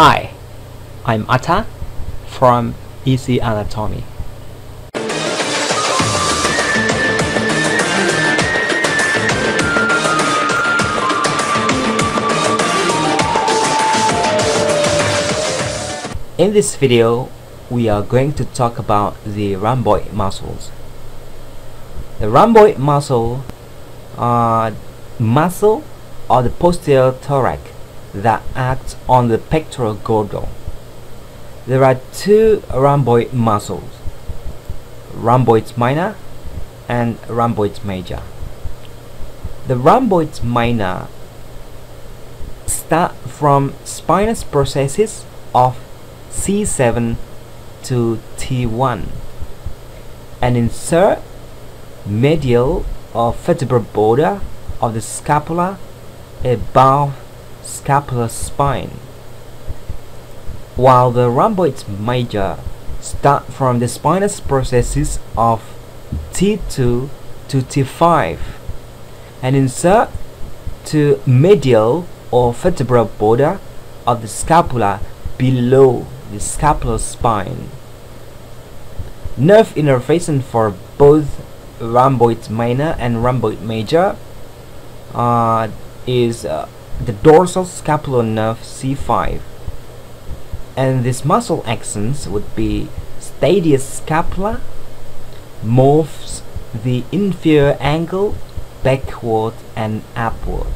Hi, I'm Atta from Easy Anatomy. In this video, we are going to talk about the rhomboid muscles. The rhomboid muscle are muscle or the posterior thorax that acts on the pectoral girdle. There are two rhomboid muscles, rhomboid minor and rhomboid major. The rhomboid minor start from spinous processes of C7 to T1 and insert medial or vertebral border of the scapula above scapular spine while the rhomboids major start from the spinous processes of T2 to T5 and insert to medial or vertebral border of the scapula below the scapular spine. Nerve innervation for both rhomboid minor and rhomboid major uh, is uh, the dorsal scapular nerve C5 and this muscle axons would be stadius scapula morphs the inferior angle backward and upward.